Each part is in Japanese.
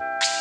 you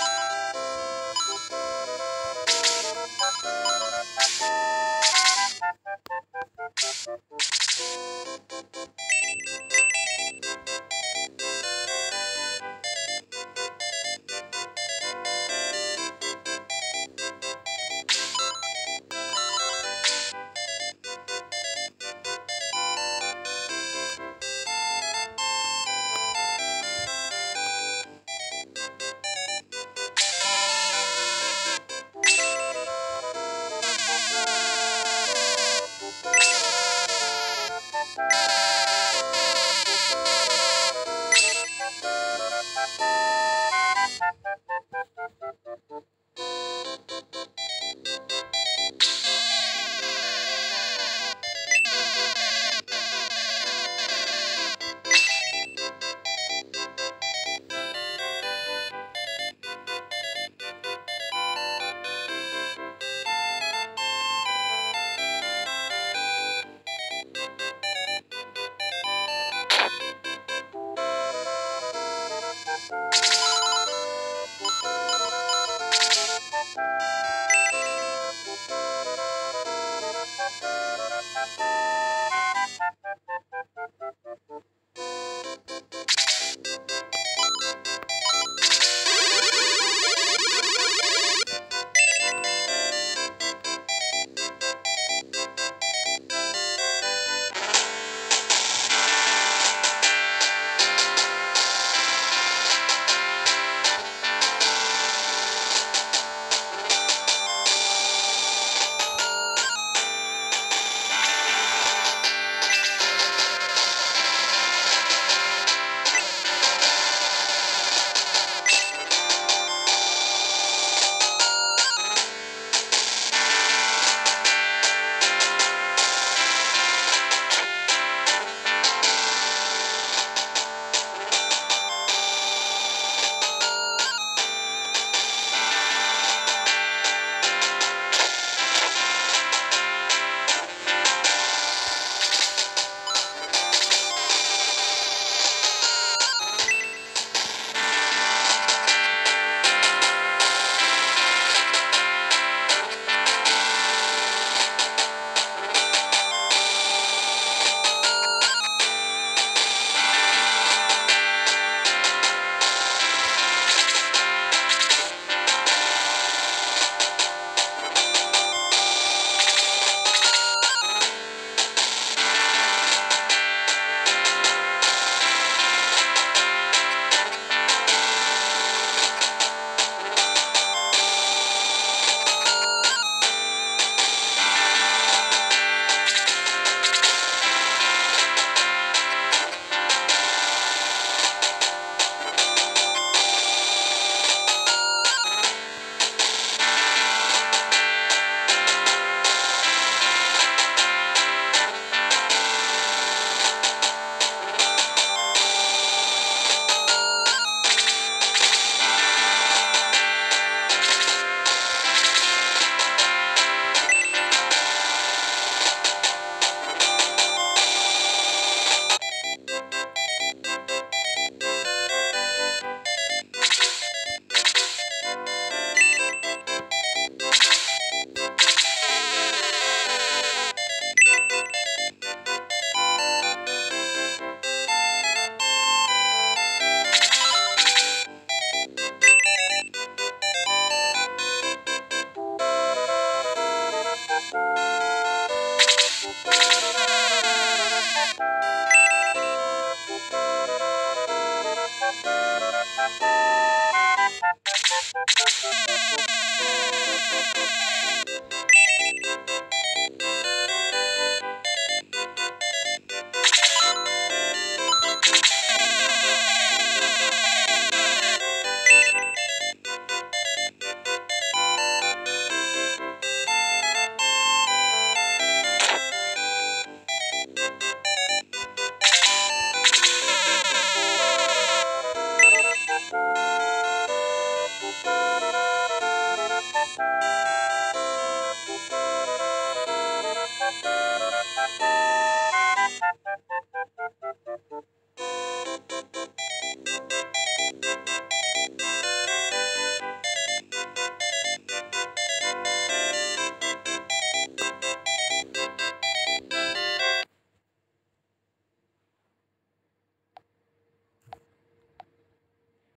Thank you.